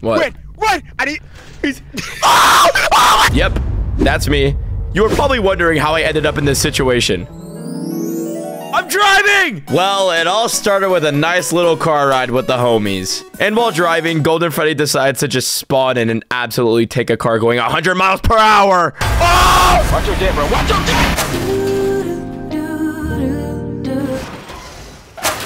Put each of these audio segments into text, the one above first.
What? Wait, what? I need. He's. Oh, oh yep, that's me. You were probably wondering how I ended up in this situation. I'm driving! Well, it all started with a nice little car ride with the homies. And while driving, Golden Freddy decides to just spawn in and absolutely take a car going 100 miles per hour. Oh! Watch your dick, bro. Watch your dick.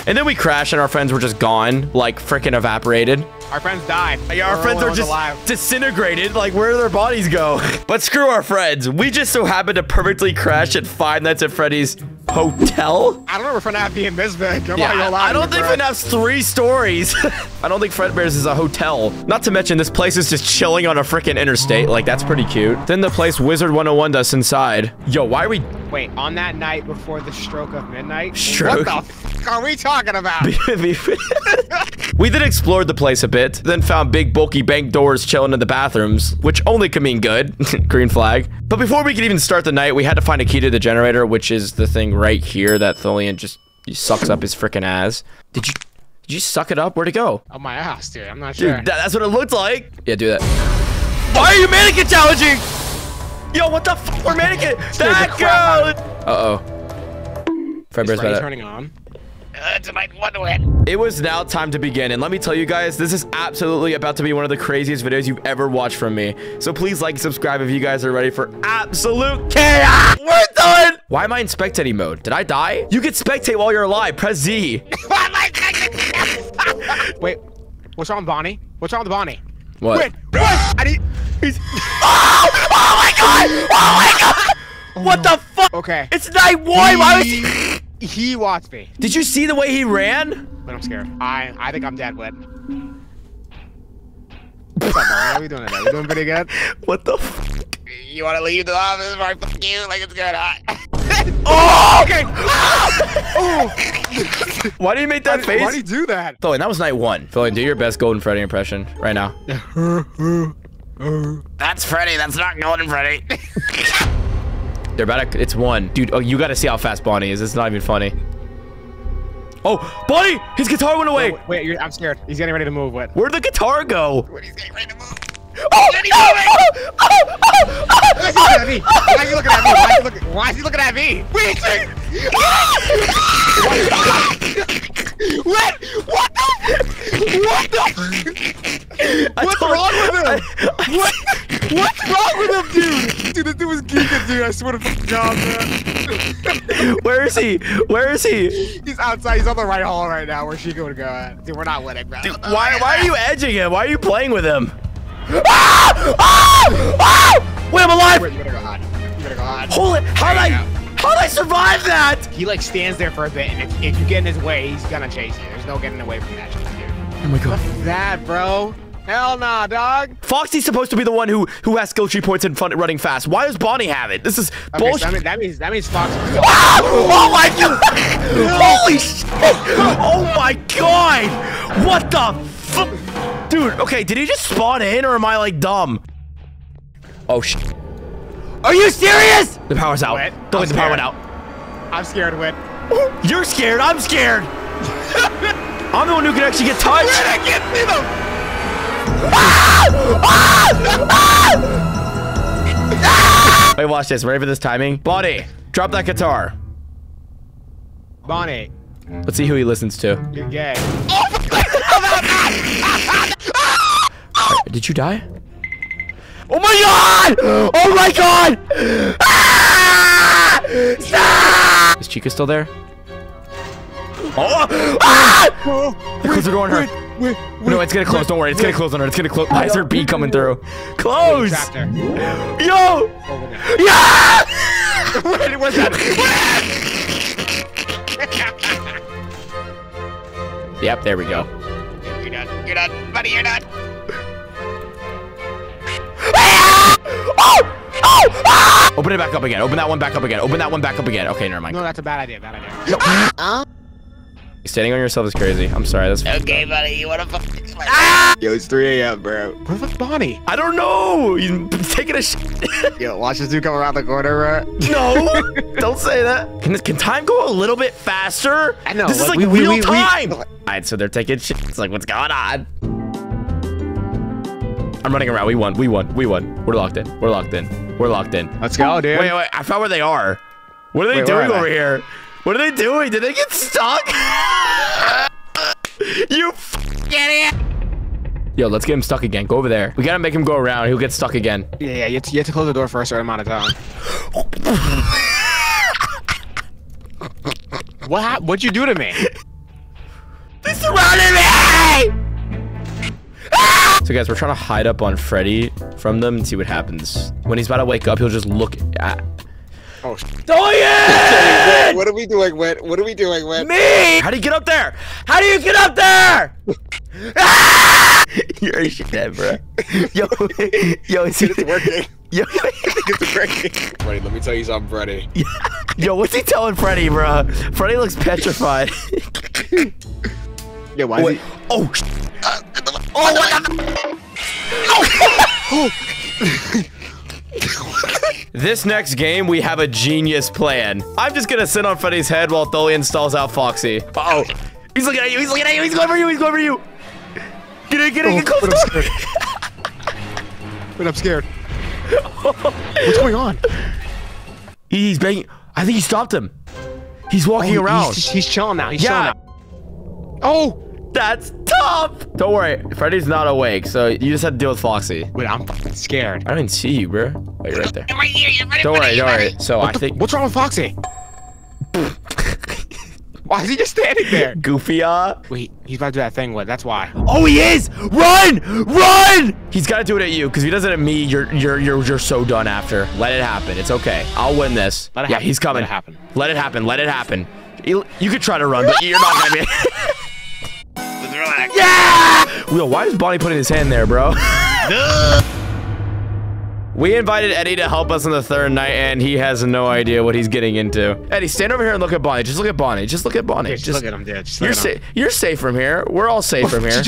And then we crashed and our friends were just gone, like freaking evaporated. Our friends died. Yeah, our We're friends are just alive. disintegrated. Like, where do their bodies go? but screw our friends. We just so happened to perfectly crash at Five Nights at Freddy's hotel. I don't remember FNAF being this big. I'm Yeah, I, don't think bro. FNAF's three stories. I don't think Fredbear's is a hotel. Not to mention, this place is just chilling on a freaking interstate. Like, that's pretty cute. Then the place Wizard 101 does inside. Yo, why are we... Wait, on that night before the stroke of midnight? Stroke? What the f are we talking about? we then explored the place a bit, then found big bulky bank doors chilling in the bathrooms, which only could mean good. Green flag. But before we could even start the night, we had to find a key to the generator, which is the thing right here that Thoelian just sucks up his freaking ass. Did you did you suck it up? Where'd it go? Oh my ass, dude. I'm not Dude, sure. that- that's what it looked like. Yeah, do that. Why are you mannequin challenging? Yo, what the fuck? We're mannequin. That girl. Uh oh. Freddy better. turning on. Tonight, one to win. It was now time to begin, and let me tell you guys, this is absolutely about to be one of the craziest videos you've ever watched from me. So please like and subscribe if you guys are ready for absolute chaos. We're done. Why am I in spectating mode? Did I die? You can spectate while you're alive. Press Z. Wait, what's wrong Bonnie? What's wrong with Bonnie? What? Wait, what? I need. He's. Oh! oh my god! Oh my god! Oh, what the fuck? Okay. It's night one. Why was he? He, he watched me, Did you see the way he ran? but I'm scared. I I think I'm dead, Whitt. What's up, Bonnie? How are we doing today? We doing pretty good? What the fuck? You want to leave the office or I fuck you? Like it's good. huh? Oh! oh! okay. Oh! Why do you make that face? Why do you do that? Philly, that was night one. Philly, do your best Golden Freddy impression right now. That's Freddy. That's not Golden Freddy. They're about to, it's one. Dude, oh, you gotta see how fast Bonnie is. It's not even funny. Oh, Bonnie! His guitar went away! wait, wait you're, I'm scared. He's getting ready to move. What? Where'd the guitar go? What? Oh, He's getting ready to oh, move. Oh, Daddy, oh, wait. oh, oh, oh, oh, Why is he looking at me? Why is he looking at me? Why is he looking, why is he looking at me? Wait! What? What the? What the? I What's wrong with him? I- I- What? What's wrong with him, dude? Dude, this dude was geeking, dude. I swear to God, man. Where is he? Where is he? He's outside. He's on the right hall right now. Where's Chico would go at? Dude, we're not winning, bro. Dude, why, why are you edging him? Why are you playing with him? Ah! Ah! Ah! Wait, I'm alive! Wait, you better go hide. You better go hide. Holy, how did I, you how did I survive that? He like stands there for a bit, and if, if you get in his way, he's gonna chase you. There's no getting away from that shit, dude. Oh my god. That, bro. Hell nah, dog. Foxy's supposed to be the one who who has skill tree points and fun running fast. Why does Bonnie have it? This is Okay, so bullshit. that, means, that means that means Fox. Ah! Oh my god! Holy shit! Oh my god! What the fu- Dude, okay, did he just spawn in or am I like dumb? Oh shit. Are you serious? The power's out. What? Don't I'm let the power went out. I'm scared, Whitt. You're scared, I'm scared. I'm the one who can actually get touched. I can't see them. Wait, watch this. Ready for this timing? Bonnie, drop that guitar. Bonnie, Let's see who he listens to. you're gay. Oh, Did you die? Oh my god! Oh my god! Ah! Stop! Is Chica still there? Oh! Ah! Close the door on her. Wait, No, it's gonna close. Don't worry. It's gonna close on her. It's gonna close. Why is her bee coming through? Close! Trapped. Yo! Over there. Yeah! Wait, what's that? Yep, there we go. You're done. You're done. Buddy, you're done. Oh! Oh! Ah! Open it back up again. Open that one back up again. Open that one back up again. Okay, never mind. No, that's a bad idea. Bad idea. Standing on yourself is crazy. I'm sorry. That's. Okay, buddy. You wanna fuck? Yo, it's 3 a.m., bro. Where the fuck's Bonnie? I don't know. He's taking a shit. Yo, watch this dude come around the corner, bro. No, don't say that. Can this, can time go a little bit faster? I know, This is like, like we- we- real we- we- time. All right, so they're taking shit. It's like, what's going on? I'm running around. We won. We won. We won. We're locked in. We're locked in. We're locked in. Let's go, dude. Wait, wait. I found where they are. What are they Wait, doing over here? What are they doing? Did they get stuck? you idiot. Yo, let's get him stuck again. Go over there. We gotta make him go around. He'll get stuck again. Yeah, yeah. You have, to, you have to close the door for a certain amount of time. what What'd you do to me? They surrounded me! So guys, we're trying to hide up on Freddy from them and see what happens. When he's about to wake up, he'll just look at Oh, Dorian! what are we doing, Whitt? What are we doing, Whitt? Me! How do you get up there? How do you get up there? Ah! You're a shithead, bro. Yo, yo, is It's working. Yo, It's working. Buddy, let me tell you something, Freddy. yo, what's he telling Freddy, bro? Freddy looks petrified. Yeah, why is Wait. he- Oh, sh- oh, what the? This next game, we have a genius plan. I'm just gonna sit on Freddy's head while Thoelian installs out Foxy. Uh oh He's looking at you, he's looking at you, he's going for you, he's going for you! Get in, get in, get close Wait, to I'm scared. Wait, I'm scared. What's going on? He's banging. I think he stopped him. He's walking Oh, around. He's, he's chilling now. He's Yeah. chilling now. Oh! That's tough! Don't worry, Freddy's not awake, so you just have to deal with Foxy. Wait, I'm fucking scared. I didn't see you, bro. Oh, you're right there. Right here, you're right Don't worry, front don't worry. So I think What's wrong with Foxy? Why is he just standing there? Goofy uh Wait, he's about to do that thing with. That's why. Oh, he is! Run! Run! He's got to do it at you because if he does it at me, you're you're you're you're so done after. Let it happen. It's okay. I'll win this. Let it yeah, happen. he's coming. Let it happen. Let it happen. Let it happen. You, you could try to run, but you're not gonna be. Just yeah! Yo, why is Bonnie putting his hand there, bro? We invited Eddie to help us on the third night, and he has no idea what he's getting into. Eddie, stand over here and look at Bonnie. Just look at Bonnie. Just look at Bonnie. Just, look at him, dude. Just You're look at him. safe. You're safe from here. We're all safe from here.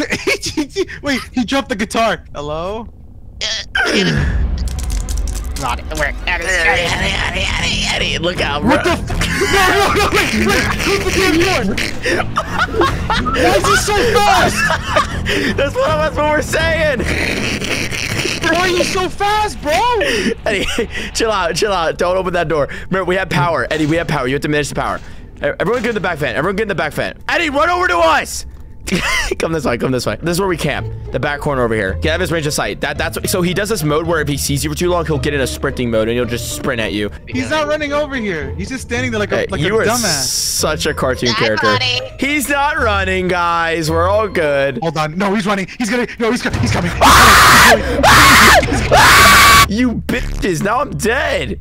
Wait, he dropped the guitar. Hello? Not it. Work. Eddie, Eddie, Eddie, Eddie, Eddie, Eddie. Look out, bro. What the f- No, no, no, wait, wait, close the damn door! Why is he so fast? That's what, that's what we're saying. Why are you so fast, bro? Eddie, chill out, chill out. Don't open that door. Remember, we have power. Eddie, we have power. You have to manage the power. Everyone get in the back fan. Everyone get in the back fan. Eddie, run over to us. come this way. Come this way. This is where we camp. The back corner over here. Get out of his range of sight. That that's so he does this mode where if he sees you for too long, he'll get in a sprinting mode and he'll just sprint at you. He's not running over here. He's just standing there like a, Hey, like a you are dumbass. such a cartoon Hi, character. buddy. He's not running, guys. We're all good. Hold on. No, he's running. He's gonna. No, he's, co- he's coming. You bitches. Now I'm dead.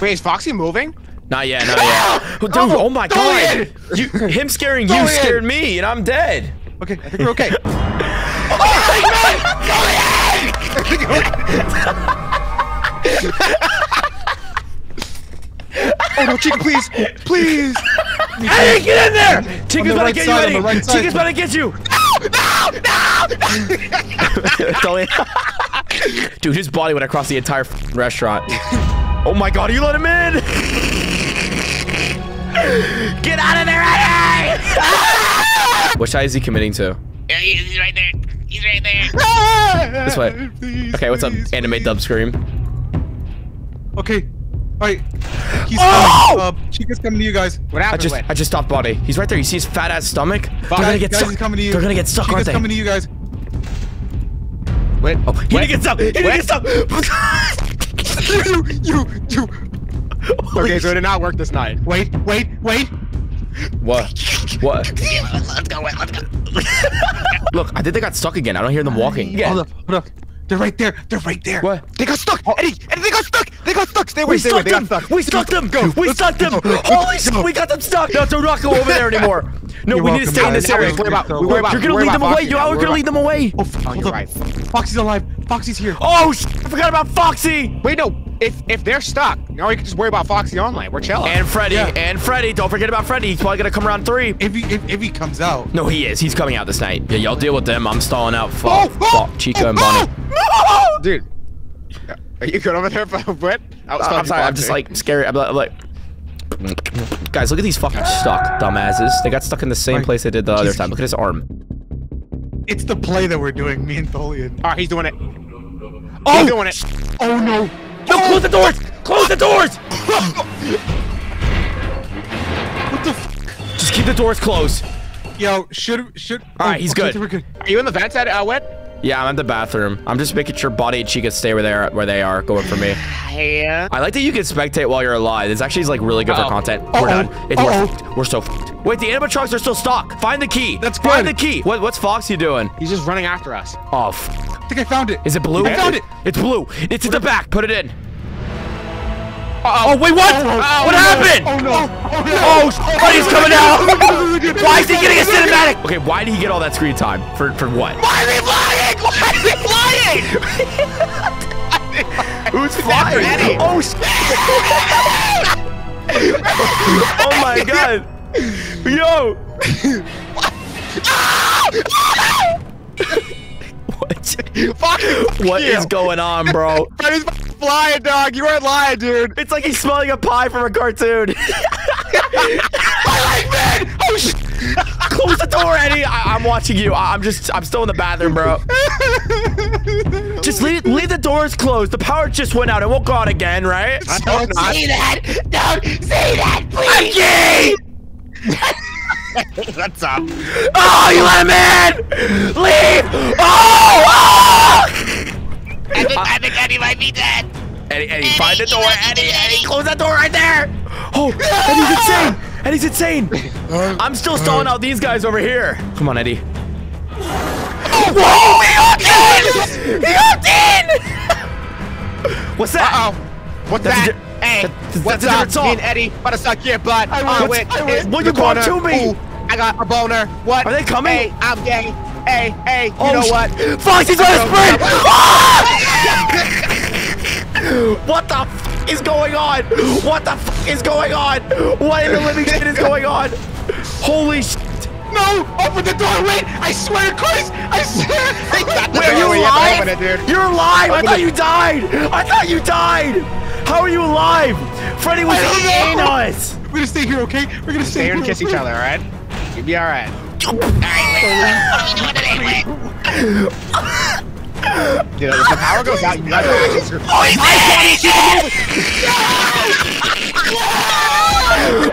Wait, is Foxy moving? Not yet, not yet. Oh, dude, oh, oh my god. You, him scaring you scared me, and I'm dead. Okay, I think we're okay. Oh my god! Oh no, Chica, please, please. Hey, get in there! Chica's about right to get you, on the Eddie. right. Chica's about to get you. No, no, no. Dude, his body went across the entire restaurant. Oh my god, you let him in! Get out of there, Eddie! what side is he committing to? Yeah, He's right there. He's right there. This way. Please, Okay, what's up? please, Anime please. dub scream. Okay. Alright. He's Oh! coming. Uh, Chica's coming to you guys. What happened? I just Wait. I just stopped body. He's right there. You see his fat ass stomach? They're gonna get guys, stuck. he's coming to you. They're gonna get stuck, Chica's aren't they? coming to you guys. Wait. Oh, he didn't get stuck. He didn't get stuck. you, you, you. Okay, so it did not work this night. Wait, wait, wait. What? What? Let's go. Let's go. Look, I think they got stuck again. I don't hear them walking. Yeah. Hold up, hold up. They're right there. They're right there. What? They got stuck. Oh. Eddie, Eddie, they got stuck. They got stuck. Stay away, We stay away. stuck They them! got stuck. We stuck them! Go. We Let's stuck them! go. Holy Let's shit, we got them stuck! No, do not go over there anymore! No, You're we need to welcome, stay in this area. We worry about- we You're worry about- You're gonna lead them away! Foxy You now. are gonna lead them away! Oh, f- oh you're up. right. Foxy's alive. Foxy's here. Oh, sh! I forgot about Foxy! Wait, no. If if they're stuck, now we can just worry about Foxy online. We're chilling. And Freddy, Yeah. and Freddy. Don't forget about Freddy. He's probably gonna come around three. If he if, if he comes out. No, he is. He's coming out this night. Yeah, y'all deal with them. I'm stalling out Fo- Oh, oh, Fo- Chica oh, and Bonnie. oh. dude, are you good over there, what? I was uh, I'm talking sorry. I'm just like scary. I'm like, I'm like- guys, look at these fucking stuck dumbasses. They got stuck in the same Like, place they did the other time. Look at his arm. It's the play that we're doing, me and Thoelian. All right, he's doing it. Oh! doing it. Oh no. No, close the doors! Close the doors! What the? F Just keep the doors closed. Yo, should should. All right, he's good. We're good. Are you in the vents, Ed? Uh, Wet? Yeah, I'm in the bathroom. I'm just making sure Body and Chica stay where they are, where they are, going for me. Yeah. I like that you can spectate while you're alive. This actually is like really good Uh-oh. for content. We're done. It's, we're, Uh-oh. fucked. we're so fucked. Wait, the animatronics are still stuck. Find the key. That's good. Find the key. What, what's Foxy doing? He's just running after us. Oh, f I think I found it. is it blue? I found it. It's blue. It's at the back. Put it in. Uh-oh. Oh, wait, what? Oh, what no. happened? Oh no. Oh no. Oh, sh- Buddy's coming out. Why is he getting a cinematic? Okay, why did he get all that screen time? For for what? Why is he flying? Why is he flying? Who's flying? Oh, sh- oh my god. Yo. Ah! Ah! What? Fucking What you. is going on, bro? Freddy's fucking flying, dog. You weren't lying, dude. It's like he's smelling a pie from a cartoon. I Oh, shit. Close the door, Eddie. I- I'm watching you. I- I'm just, I'm still in the bathroom, bro. Just leave, leave the doors closed. The power just went out. It won't go out again, right? Don't Say that! Don't say that, please! Yay! What's up? Oh, you let him in! Leave! Oh! oh! I think, I think Eddie might be dead! Eddie, Eddie, find the door. Eddie, Eddie, close that door right there. Oh, Eddie's insane. Eddie's insane. I'm still stalling out these guys over here. Come on, Eddie. Oh, whoa! Oh, he hooked in! He hooked in! What's that? Uh-oh. What's That's that? hey, that- that's what's up? Me and Eddie about to suck your butt. I win. I win. What you corner. to me? Ooh, I got a boner. What? Are they coming? Hey, I'm gay. Hey, hey, you Oh, know what? Foxy's on a sprint! Ah! what the f is going on? What the f is going on? What in the living shit is going on? Holy shit! No! Open the door! Wait! I swear to Christ! I swear! They got the Wait, are you We have to alive? open it, dude. You're alive! I thought you died! I thought you died! How are you alive? Freddy was I don't eating us! We're gonna stay here, okay? We're gonna stay, Stay here and kiss each other, alright? You'll be alright. Alright, wait, what are we doing today, wait? Dude, if the power goes out, you guys are actually screwed.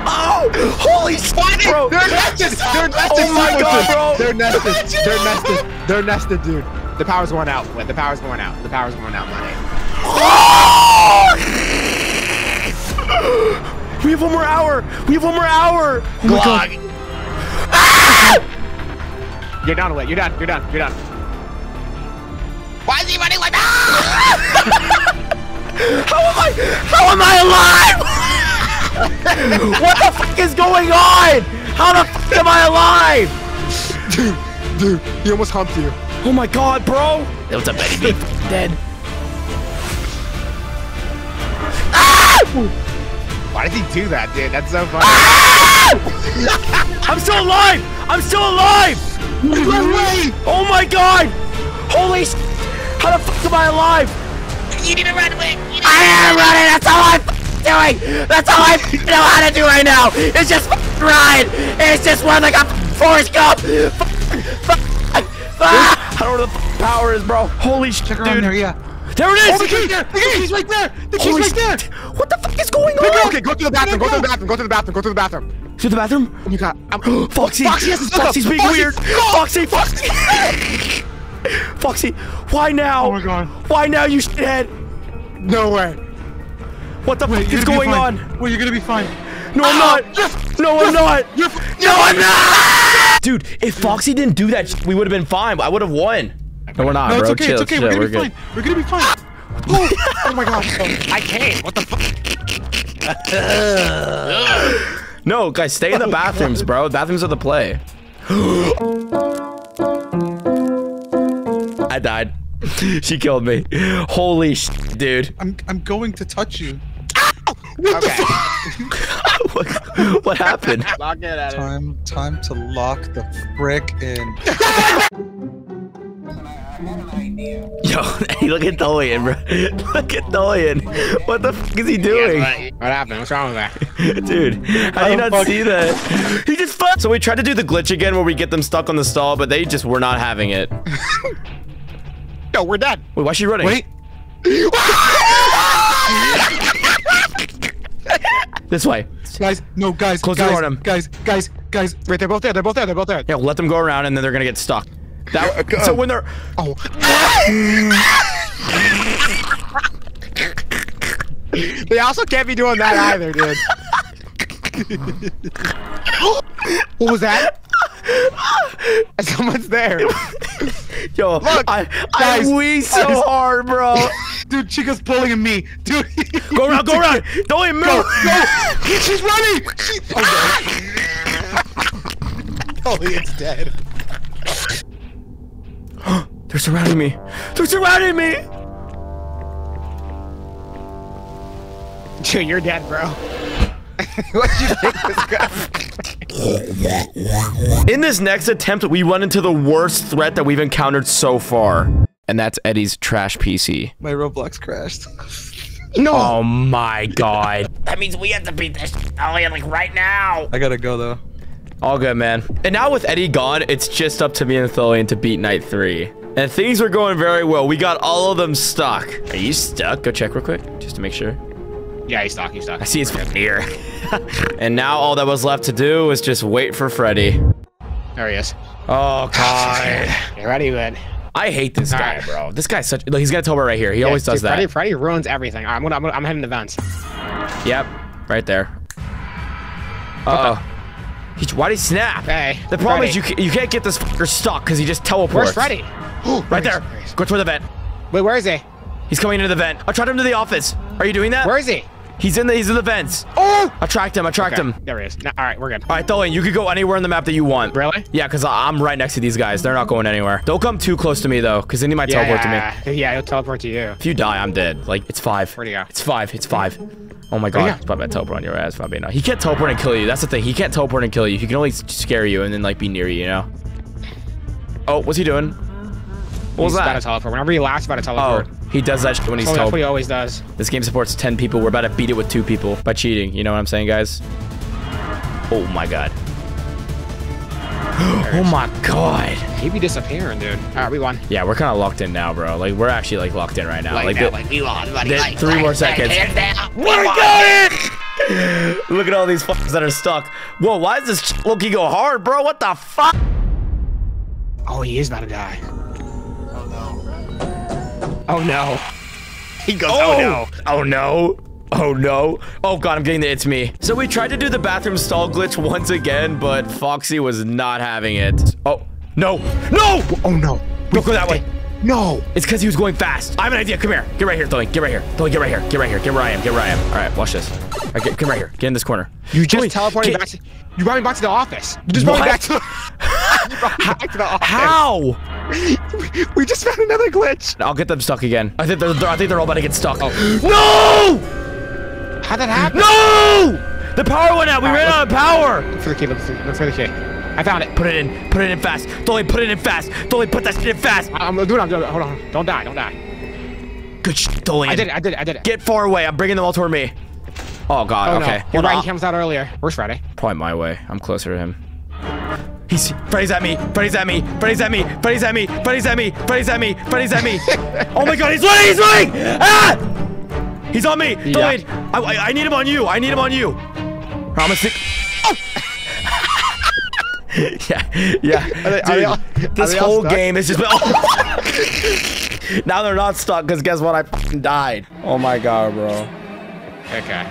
Oh! Holy shit, bro! They're nested! They're oh nested! Oh my. God, bro. They're nested! They're nested! They're nested, dude. The power's going out. The power's going out. The power's going out, money. We have one more hour! We have one more hour! Oh my god! Ah! You're done with it. You're done. You're done. You're done. Why is he running like that? How am I? How am I alive? what the fuck is going on? How the fuck am I alive? Dude, dude, he almost humped you. Oh my god, bro! It was a Betty B dead. Ah! Why did he do that, dude? That's so funny. I'm still alive! I'm still alive! Oh my god! Holy s- How the fuck am I alive? You need to run, away! To I am running! That's all I'm doing! That's all I f- know how to do right now! It's just f- ride! It's just run like a Forrest Gump! F- f- f- ah! I don't know where the f- power is, bro. Holy shit, Check around dude. there, yeah. There it is! Oh, the key! The key's right there! The key's Holy right there! Shit. What the fuck is going Okay, on? okay, go to the bathroom. Go to the bathroom. Go to the bathroom. Go to the bathroom. To the bathroom? Oh my god. I'm, Foxy! Foxy has to suck Foxy's being Foxy, weird! go! Foxy! Foxy! Foxy! Why now? Oh my god. Why now, you shithead? No way. What the Wait, fuck you're is gonna be fine. on? Wait, you're gonna be fine. No, I'm ah! not! No, I'm not! You're, No, I'm not! Dude, if Foxy didn't do that, we would have been fine. I would have won. No, we're not, No, it's okay, chill, it's okay. chill. We're gonna we're be good. fine. We're gonna be fine. Oh, oh my god. I came. What the fuck? No, guys, stay in the bathrooms, bro. Bathrooms are the play. I died. she killed me. Holy sh, dude. I'm I'm going to touch you. Okay. what, what happened? Lock it at it. Time time to lock the frick in. Yo, hey, look at Dolian, bro. Look at Dolian. What the fuck is he doing? What happened? What's wrong with that? Dude, how do you not see that? He just fucked. So we tried to do the glitch again where we get them stuck on the stall, but they just were not having it. No, we're dead. Wait, why is she running? Wait. This way. Guys, no, guys, Close the guys, door on him. guys, guys, guys. Wait, they're both there. They're both there. They're both there. Yeah, let them go around and then they're gonna get stuck. That, Uh, so when they're Oh. they also can't be doing that either, dude. what was that? Someone's there. yo, Look, I, guys, I wheeze so guys. hard, bro. Dude, Chica's pulling at me. Dude. Go around, go around. Don't even Go, move. go. She's running. She, oh, Holy, it's dead. They're surrounding me. They're surrounding me. Dude, you're dead, bro. What'd you think this guy? In this next attempt, we run into the worst threat that we've encountered so far. And that's Eddie's trash PC. my Roblox crashed. No. Oh my god. That means we have to beat this Ollie like right now. I gotta go though. All good, man. And now with Eddie gone, it's just up to me and Thoelian to beat night three. And things were going very well. We got all of them stuck. Are you stuck? Go check real quick, just to make sure. Yeah, he's stuck. He's stuck. I see his ear. and now all that was left to do was just wait for Freddy. There he is. Oh, God. Get ready, man. I hate this guy, Alright. bro. This guy's such... Look, he's got a Toba right here. He always does dude, that. Freddy ruins everything. All right, I'm, gonna, I'm, gonna, I'm heading to vents. Yep, right there. Uh-oh. He, why'd he snap? Hey, The problem Freddy. is you you can't get this fucker stuck because he just teleports. Where's Freddy? Right there. Go toward the vent. Wait, where is he? He's coming into the vent. Attract him to the office. Are you doing that? Where is he? He's in the he's in the vents. Oh! I tracked him. Attract him. There he is. No, all right, we're good. All right, Thoelian, you could go anywhere on the map that you want. Really? Yeah, because I'm right next to these guys. They're not going anywhere. Don't come too close to me, though, because then he might Yeah, teleport to me. yeah, yeah, he'll teleport to you. If you die, I'm dead. Like, it's five. Where'd he go? It's five. It's five. Oh my god. go? He's probably about to teleport on your ass, Fabian. He can't teleport and kill you. That's the thing. He can't teleport and kill you. He can only scare you and then, like, be near you, you know? Oh, what's he doing? What was he's about to teleport. Whenever he laughs, about to Oh, teleport. He does that when he's Oh, that's what teleporting. he always does. This game supports 10 people. We're about to beat it with two people by cheating. You know what I'm saying, guys? Oh my god. oh my god. He be disappearing, dude. All right, we won. Yeah, we're kind of locked in now, bro. Like, we're actually, like, locked in right now. Like, now, the- like we won, buddy. the- like, three like, more seconds. We we got it! Look at all these fuckers that are stuck. Whoa, why is this Loki go hard, bro? What the fuck? Oh, he is about to die. Oh no. Oh no. He goes, oh, oh, no. Oh no. Oh no. Oh god, I'm getting the it's me. So we tried to do the bathroom stall glitch once again, but Foxy was not having it. Oh, no. No! Oh no. Don't go that way. No. It's because he was going fast. I have an idea. Come here. Get right here, Tholi. Get right here. Tholi, get right here. Get right here. Get where I am. Get where I am. All right, watch this. All right, get, come right here. Get in this corner. You just Tholi, teleported back to. You brought me back to the office. You just brought me back to. me back to the office. How? We just found another glitch. I'll get them stuck again. I think they're, I think they're all about to get stuck. Oh. No! How'd that happen? No! The power went out. We All ran out of power. Look for the key. Look for, look for the key. I found it. Put it in. Put it in fast. Tholi, put it in fast. Tholi, put that shit in fast. I'm doing it. I'm doing it. Hold on. Don't die. Don't die. Good shit, Tholi. I did it. I did it. I did it. Get far away. I'm bringing them all toward me. Oh god. Oh okay. no. You're Hold right. on. He comes out earlier. Where's Friday? Probably my way. I'm closer to him. He's Freddy's at me. Freddy's at me. Freddy's at me. Freddy's at me. Freddy's at me. Freddy's at me. Freddy's at me. oh my god, he's running! He's running! Ah! He's on me. Yeah. Delayed. I, I, I need him on you. I need him on you. Promise me. yeah, yeah. they- are they all- Dude, are this they all whole game is just. now they're not stuck because guess what? I died. Oh my god, bro. Okay.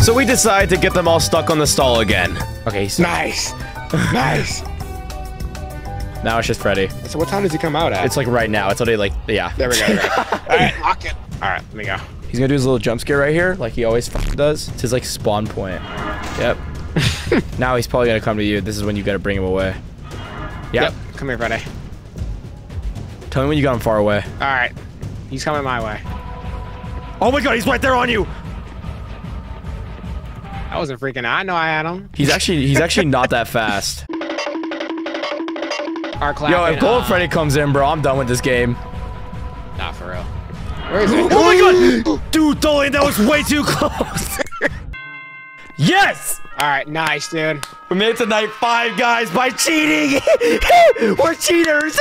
So we decide to get them all stuck on the stall again. Okay, so Nice. nice. now it's just Freddy. So what time does he come out at? It's like right now. It's already like, yeah. there we go. There we go. All right, lock it. All right, let me go. He's gonna do his little jump scare right here, like he always does. It's his like spawn point. Yep. now he's probably gonna come to you. This is when you gotta bring him away. Yep. Come here, Freddy. Tell me when you got him far away. All right. He's coming my way. Oh my god, he's right there on you. I wasn't freaking out. I know I had him. He's actually he's actually not that fast. Yo, if Gold Freddy comes in, bro, I'm done with this game. Not for real. Where is it? Oh my god! Dude, Dolian, that was way too close. yes! All right, nice, dude. We made it to night five, guys, by cheating. We're cheaters.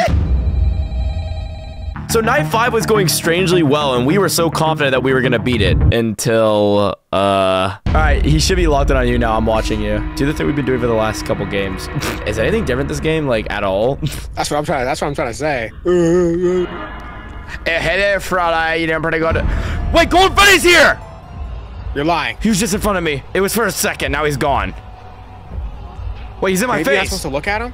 So night five was going strangely well, and we were so confident that we were gonna beat it until, uh... All right, he should be locked in on you now. I'm watching you. Do the thing we've been doing for the last couple games. Is anything different this game, like, at all? That's what I'm trying. That's what I'm trying to say. Eh, hey there, Friday. You doing pretty good? Wait, Gold Freddy's here! You're lying. He was just in front of me. It was for a second. Now he's gone. Wait, he's in my Maybe I'm face. supposed to look at him.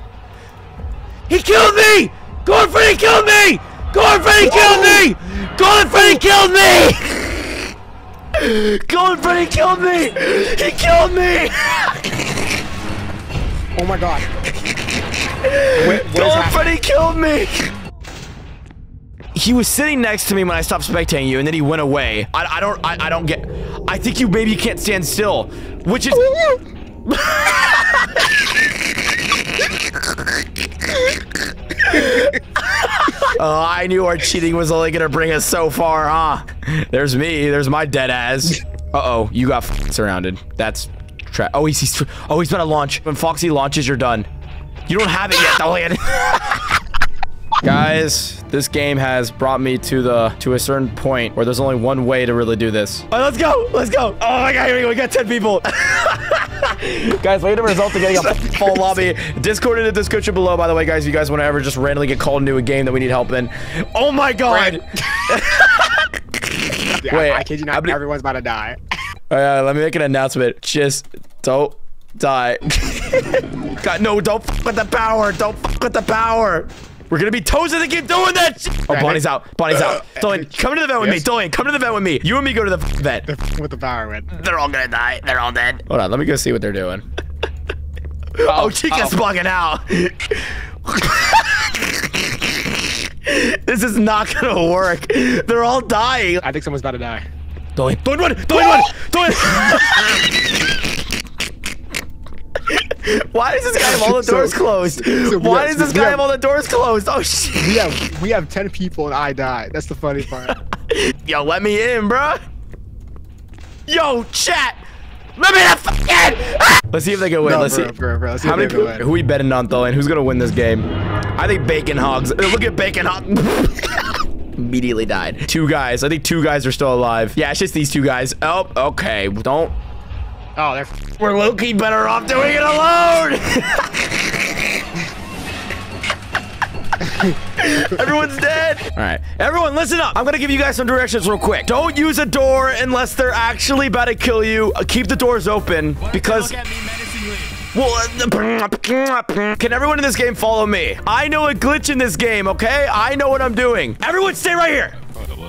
He killed me! Golden Freddy killed me! Freddy killed me! Golden Freddy killed me! Golden Freddy killed me! He killed me! Oh my god. Wait, what is Golden? Freddy killed me! He was sitting next to me when I stopped spectating you, and then he went away. I, I don't, I, I don't get. I think you maybe can't stand still, which is. Oh, I knew our cheating was only gonna bring us so far, huh? There's me. There's my dead ass. Uh oh, you got surrounded. That's tra- Oh, he's, he's oh he's about to launch. When Foxy launches, you're done. You don't have it yet, Dolian. Guys, this game has brought me to the to a certain point where there's only one way to really do this. All right, let's go. Let's go. Oh my god, here we go. We got 10 people. guys, wait a result of getting a full lobby. Discord in the description below, by the way, guys. If you guys want to ever just randomly get called into a game that we need help in. Oh my god. Wait, I kid you not. Everyone's about to die. Oh, right, let me make an announcement. Just don't die. God, no, don't f with the power. Don't f with the power. We're gonna be toes in the game doing that. Oh, Bonnie's out. Bonnie's out. Dolian, come to the vet with me. Yes. Dolian, come to the vet with me. You and me go to the vent. With the power win. They're all gonna die. They're all dead. Hold on, let me go see what they're doing. Oh, oh Chica's bugging oh. out. this is not gonna work. They're all dying. I think someone's about to die. Dolian, Dolian, run! Dolian, run! Dolian! Why does this guy have all the So- doors closed? so Why have- does this guy have- have all the doors closed? Oh shit! We have we have ten people and I die. That's the funny part. Yo, let me in, bruh. Yo, chat. Let me the fuck in. Ah! Let's see if they can win. No, Let's bro, see. bro, bro, let's see How many people? win. Who we betting on, Dolian? Who's gonna win this game? I think Bacon Hogs. uh, Look at Bacon Hog. Immediately died. Two guys. I think two guys are still alive. Yeah, it's just these two guys. Oh, okay. Don't. Oh, they're. We're low-key better off doing it alone. Everyone's dead. All right. Everyone, listen up. I'm going to give you guys some directions real quick. Don't use a door unless they're actually about to kill you. Uh, Keep the doors open because... Well, uh, can everyone in this game follow me? I know a glitch in this game, okay? I know what I'm doing. Everyone stay right here.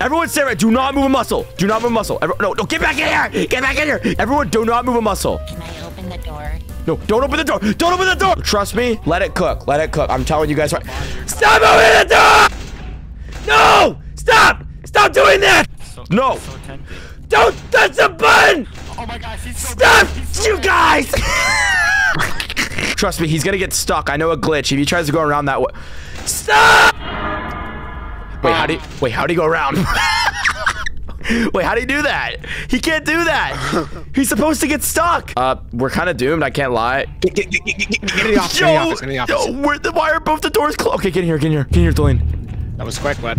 Everyone stay right. Do not move a muscle. Do not move a muscle. Every- no, no, get back in here. Get back in here. Everyone, do not move a muscle. Can I open the door? No, don't open the door. Don't open the door. Trust me. Let it cook. Let it cook. I'm telling you guys right. Stop opening the door. No. Stop. Stop doing that. No. Don't touch the button. Oh my gosh, he's so Stop. He's so you bad. guys. Trust me. He's gonna get stuck. I know a glitch. If he tries to go around that way. Stop. Wait, how do you, wait, how do you go around? Wait, how do you do that? He can't do that. He's supposed to get stuck. Uh, we're kind of doomed. I can't lie. Get, get, get, get, get, get in the office. Get in the office. Get in the office. yo, where why are both the doors closed? Okay, get in here, get in here, get in here, Dwayne. That was quick, bud.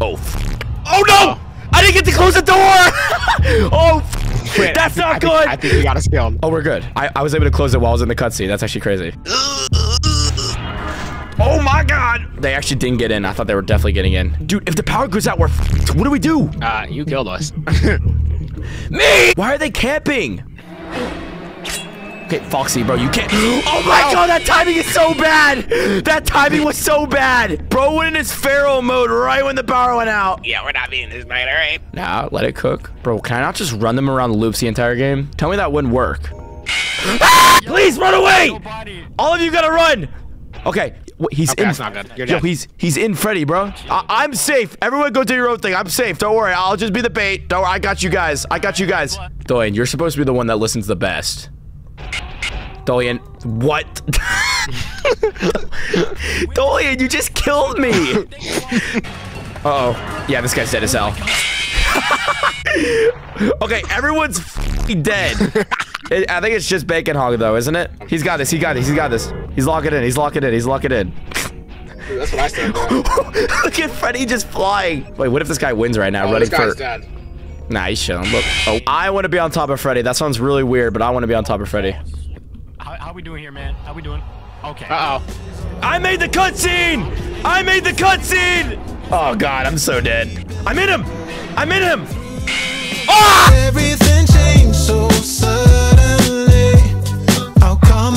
Oh, f- oh no! I didn't get to close the door. oh, f- Wait, that's I not think- good. I think we got us killed. oh, we're good. I, I was able to close it while I was in the cutscene. That's actually crazy. Oh my god! They actually didn't get in. I thought they were definitely getting in. Dude, if the power goes out, we're f- What do we do? Uh, you killed us. Me! Why are they camping? Okay, Foxy, bro, you can't. Oh my god, that timing is so bad! That timing was so bad! Bro went in his feral mode right when the power went out. yeah, we're not being this night, all right? Nah, let it cook. Bro, can I not just run them around the loops the entire game? Tell me that wouldn't work. Ah! Please run away! Nobody. All of you gotta run! Okay, wh- he's Okay, in. that's not good. You're Yo, dead. he's he's in Freddy, bro. I, I'm safe. Everyone go do your own thing. I'm safe. Don't worry. I'll just be the bait. Don't worry. I got you guys. I got you guys. Dolian, you're supposed to be the one that listens the best. Dolian, what? Dolian, you just killed me. Uh oh. Yeah, this guy's dead as hell. okay, everyone's dead. I think it's just Bacon Hog, though, isn't it? He's got this. He got this. He's got this. He's locking in. He's locking in. He's locking in. That's what I said. Look at Freddy just flying. Wait, what if this guy wins right now? Oh, running this guy's for. Dead. Nah, he's showing. Look. Oh, I want to be on top of Freddy. That sounds really weird, but I want to be on top of Freddy. How, how we doing here, man? How we doing? Okay. Uh oh. I made the cutscene! I made the cutscene! Oh god, I'm so dead. I'm in him! I'm in him! Ah! Everything changed so suddenly. Come